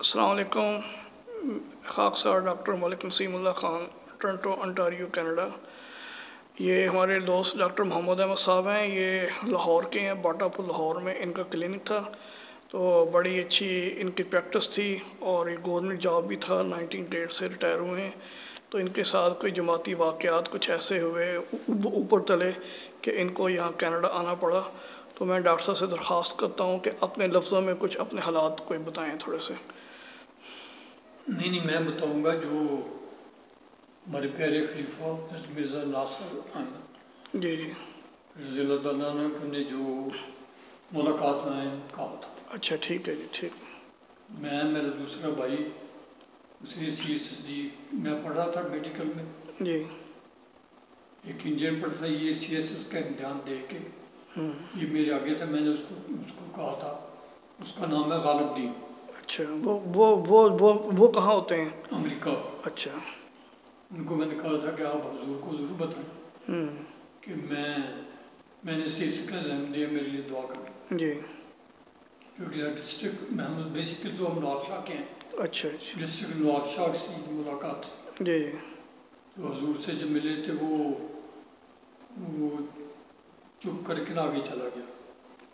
असलकुम खाकसार doctor Malik Naseemullah Khan, Toronto Ontario Canada. ये हमारे दोस्त डॉक्टर मोहम्मद अहमद साहब हैं। ये लाहौर के हैं, बाटापुर, लाहौर में इनका क्लिनिक था। तो बड़ी अच्छी इनकी प्रैक्टिस थी और ये गवर्नमेंट जॉब भी था। नाइनटीन डेट से रिटायर हुए हैं। तो इनके साथ कोई जमाती वाक़ात कुछ ऐसे हुए ऊपर तले कि इनको यहाँ कनाडा आना पड़ा। तो मैं डॉक्टर साहब से दरख्वास्त करता हूँ कि अपने लफ्ज़ों में कुछ अपने हालात कोई बताएँ थोड़े से। नहीं नहीं मैं बताऊँगा जो हमारे प्यारे खलीफा मिर्ज़ा नासर अहमद जी जी। रज़ी ने जो मुलाकात में कहा था। अच्छा ठीक है जी ठीक। मैं मेरा दूसरा भाई उसने सी एस एस जी मैं पढ़ रहा था मेडिकल में। जी। एक इंजन पढ़ता ये सी एस एस का इम्तहान दे के। ये मेरे आगे से मैंने उसको उसको कहा था। उसका नाम है गालबदीन। अच्छा वो वो वो वो वो कहाँ होते हैं? अमेरिका। अच्छा। उनको मैंने कहा था कि आप हजूर को ज़रूर बताएँ हम्म, कि मैं मैंने सीस का जन्म दिया मेरे लिए दुआ करें। जी। क्योंकि डिस्ट्रिक्ट में हम बेसिकली तो हम नवाबशाह के हैं। अच्छा अच्छा। डिस्ट्रिक्ट नवाबशाह से मुलाकात। जी जी। तो हजूर से जब मिले थे वो वो चुप करके ना आगे चला गया।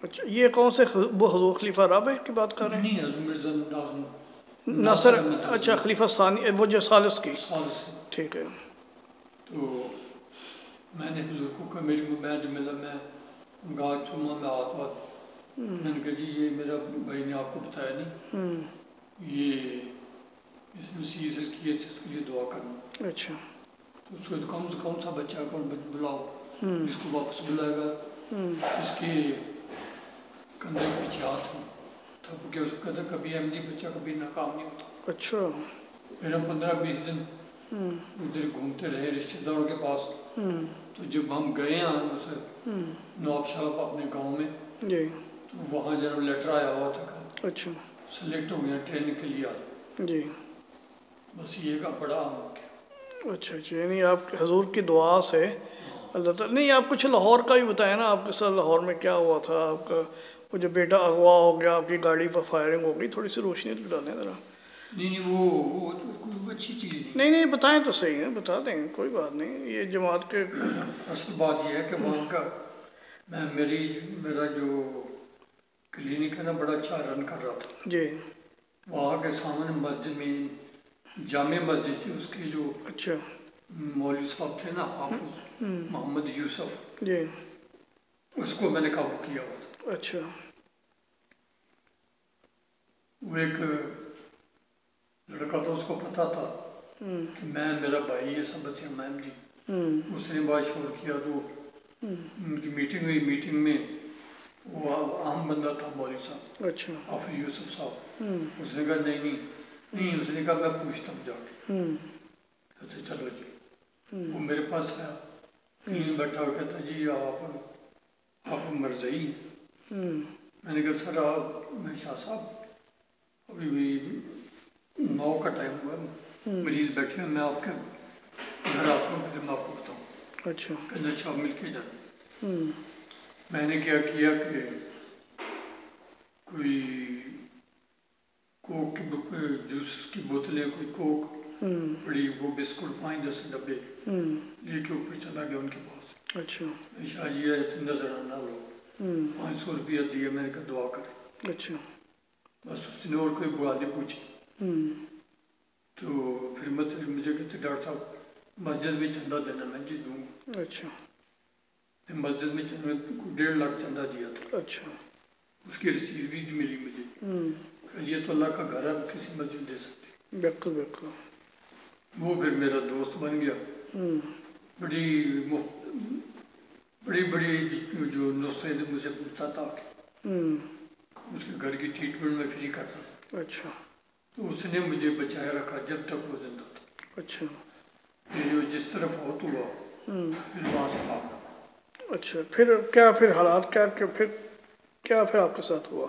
अच्छा ये कौन से वो हजूर खलीफा राबे की बात कर रहे हैं? नहीं नासर अच्छा खलीफा सानी वो जो सालिस की। साल से ठीक है। तो मैंने हजूर को कहा मेरी मैं मिला मैं गाँव चुमा में हाथ हाथ मैंने कहा जी ये मेरा भाई ने आपको बताया नहीं। हम्म, ये इसमें सी एस की इसके लिए दुआ करना। अच्छा। तो उसको कौन सा कौन सा बच्चा कौन बुलाओ। हम्म, इसको वापस बुलाएगा। हम्म, इसके कंधे के पीछे हाथ थप के उसको कहता कभी अहमदी बच्चा कभी नाकाम नहीं होता। अच्छा। फिर हम पंद्रह बीस दिन हम्म, उधर घूमते रहे रिश्तेदारों के पास। हम्म, तो जब हम गए हैं उस हम्म, नवाब साहब अपने गाँव में जी। तो वहाँ जब लेटर आया हुआ था अच्छा। सेलेक्ट हो गया ट्रेनिंग के लिए आ। जी। बस ये का बड़ा आम हो गया। अच्छा अच्छा यानी आप हजूर की दुआ से अल्लाह ताला नहीं आप कुछ लाहौर का ही बताएँ ना आपके साथ लाहौर में क्या हुआ था? आपका वो जो बेटा अगवा हो गया आपकी गाड़ी पर फायरिंग हो गई थोड़ी सी रोशनी तो डालें ज़रा। नहीं नहीं वो वो तो अच्छी चीज़ नहीं। नहीं नहीं बताएँ तो सही है बता दें कोई बात नहीं ये जमात के असल बात यह है कि वहाँ का मैं मेरी मेरा जो क्लिनिक है ना बड़ा अच्छा रन कर रहा था। जी। वहाँ के सामने मस्जिद में जामे मस्जिद थी उसकी जो अच्छा। मौलवी साहब थे ना हाफिज मोहम्मद यूसुफ। जी। उसको मैंने काबू किया हुआ था। अच्छा। वो एक लड़का था उसको पता था हम्म, कि मैं मेरा भाई है सब बच्चे मैम जी। हम्म, उसने बात शोर किया तो उनकी मीटिंग हुई। मीटिंग में वो आम बंदा था मौलवी साहब अच्छा। हाफिज यूसुफ साहब। हम्म, उसने कहा नहीं नहीं। नहीं उसने कहा मैं पूछता हूँ जाके। हम्म, अच्छा चलो जी। वो मेरे पास आया कहीं बैठा हुआ कहता जी आप आप मरजई। हम्म, मैंने कहा सर आप मैं शाह साहब अभी भी नौ का टाइम हुआ मरीज़ बैठे हैं मैं आपके घर हूँ फिर मैं आपको बताऊँ। अच्छा। कहना अच्छा मिल के जाए हम्म, मैंने क्या किया कि कोई कोक की जूस की बोतलें कोई कोक हम्म, बड़ी वो बिस्कुट पाँच दस डब्बे। हम्म, लेके ऊपर चला गया उनके पास। अच्छा। शाह जी है तो नज़र आना लो हम्म, पाँच सौ रुपया दिया मैंने कहा दुआ करें। अच्छा। बस उसने और कोई बुआ नहीं पूछी। हम्म, तो फिर मतलब मुझे कहते डॉक्टर साहब मस्जिद में चंदा देना मैं जी दूँगा। अच्छा। मस्जिद में चंदा को डेढ़ लाख चंदा दिया था। अच्छा। उसकी रसीद भी मिली मुझे। हम्म, ये तो अल्लाह का घर है किसी मस्जिद दे सकते बिल्कुल बिल्कुल। वो फिर मेरा दोस्त बन गया। हम्म, बड़ी बड़ी बड़ी जो नुस्खे थे मुझे पूछता था हम्म, उसके घर की ट्रीटमेंट में फ्री करता था अच्छा। तो उसने मुझे बचाए रखा जब तक वो ज़िंदा था। अच्छा। फिर जिस तरफ़ बहुत हुआ हम्म, फिर वहाँ से भागना अच्छा फिर क्या फिर हालात क्या क्या फिर क्या फिर आपके साथ हुआ?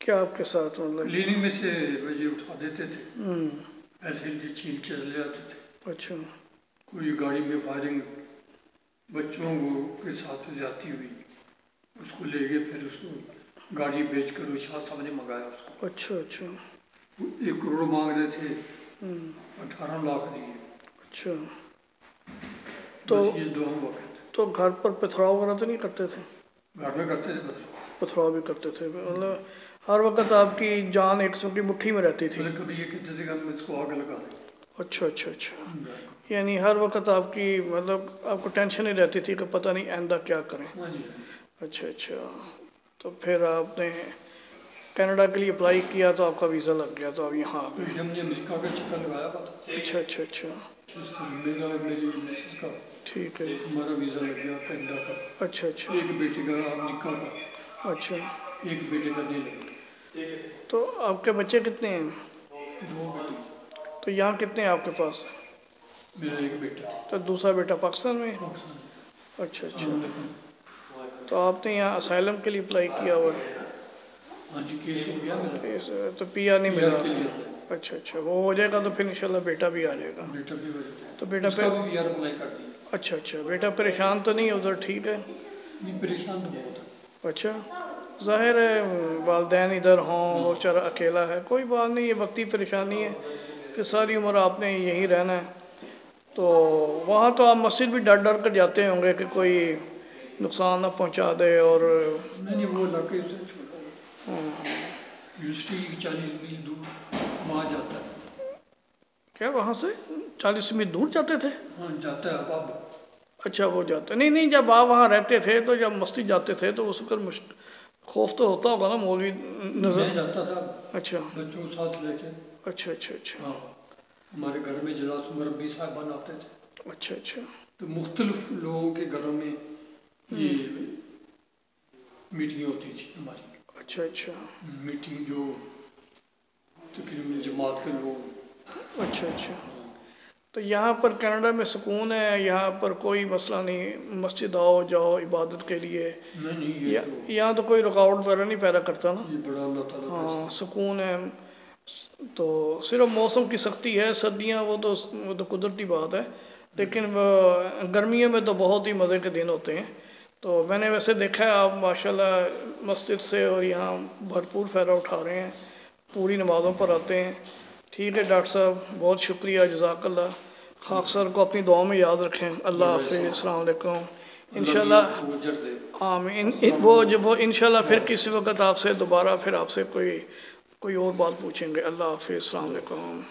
क्या आपके साथ मतलब? क्लिनिक में से मुझे उठा देते थे। पैसे जी छीन के ले आते थे। अच्छा। कोई गाड़ी में फायरिंग बच्चों को के साथ जाती हुई उसको ले गए फिर उसको गाड़ी बेच कर शाह साहब ने मंगाया उसको। अच्छा अच्छा। एक करोड़ मांग रहे थे। हम्म, अठारह लाख दिए। अच्छा। तो ये दो हम वक्त। तो घर पर पथराव वगैरह तो नहीं करते थे? घर में करते थे बदलाव पथराव भी करते थे। मतलब हर वक्त आपकी जान एक सौ की मुट्ठी में रहती थी। कभी ये कहते थे हम इसको आग लगा दें। अच्छा अच्छा अच्छा। यानी हर वक्त आपकी मतलब आपको टेंशन ही रहती थी कि पता नहीं आंदा क्या करें। हाँ अच्छा अच्छा। तो फिर आपने कनाडा के लिए अप्लाई किया तो आपका वीज़ा लग गया तो आप यहाँ आ गए। था अच्छा अच्छा अच्छा। ठीक है। हमारा वीज़ा लग गया कनाडा का। अच्छा अच्छा। एक बेटे का अमेरिका का। अच्छा। एक बेटे का नहीं लगा। तो आपके बच्चे कितने हैं? तो यहाँ कितने हैं आपके पास? मेरा एक बेटा। तो दूसरा बेटा पाकिस्तान में? अच्छा अच्छा। तो आपने यहाँ असाइलम के लिए अप्लाई किया हुआ है? केस हो गया तो पी नहीं मिला। अच्छा अच्छा। वो हो जाएगा तो फिर इंशाल्लाह बेटा भी आ जाएगा। बेटा भी तो बेटा पे अच्छा अच्छा। बेटा परेशान तो नहीं है उधर? ठीक है। नहीं परेशान तो है अच्छा। ज़ाहिर है वालदेन इधर हों वो बेचारा अकेला है। कोई बात नहीं ये वक्ती परेशानी है कि सारी उम्र आपने यहीं रहना है। तो वहाँ तो आप मस्जिद भी डर डर कर जाते होंगे कि कोई नुकसान ना पहुँचा दे और नहीं नहीं वो इलाके से यूनिवर्सिटी चालीस मील दूर वहाँ जाता है। क्या वहाँ से? चालीस मील दूर जाते थे? हाँ जाता है अब अच्छा वो जाते नहीं नहीं जब आप वहाँ रहते थे तो जब मस्जिद जाते थे तो उस वक्त मुश्क खौफ तो होता होगा ना मौलवी नज़र? जाता था अच्छा। बच्चों को साथ लेके। अच्छा अच्छा अच्छा। हाँ। हमारे घर में जलास मुरबी साहबान आते थे। अच्छा अच्छा। तो मुख्तलिफ़ लोगों के घरों में ये मीटिंग होती थी हमारी। अच्छा अच्छा। मीटिंग जो तकरीबन जमात के लोग अच्छा अच्छा। तो यहाँ पर कनाडा में सुकून है यहाँ पर कोई मसला नहीं मस्जिद आओ जाओ इबादत के लिए। या- तो यहाँ तो कोई रुकावट वगैरह नहीं पैदा करता ना। हाँ सुकून है। तो सिर्फ़ मौसम की सख्ती है सर्दियाँ वो तो वो तो कुदरती बात है। लेकिन गर्मियों में तो बहुत ही मज़े के दिन होते हैं। तो मैंने वैसे देखा है आप माशाल्लाह मस्जिद से और यहाँ भरपूर फ़ायदा उठा रहे हैं। पूरी नमाज़ों पर आते हैं। ठीक है, डॉक्टर साहब, बहुत शुक्रिया जजाकल्ला खाक सर को अपनी दुआ में याद रखें। अल्लाह हाफि अलकुम दे आमीन। इन- वो जब वो इंशाल्लाह फिर किसी वक्त आपसे दोबारा फिर आपसे कोई कोई और बात पूछेंगे। अल्लाह हाफि वालेकुम।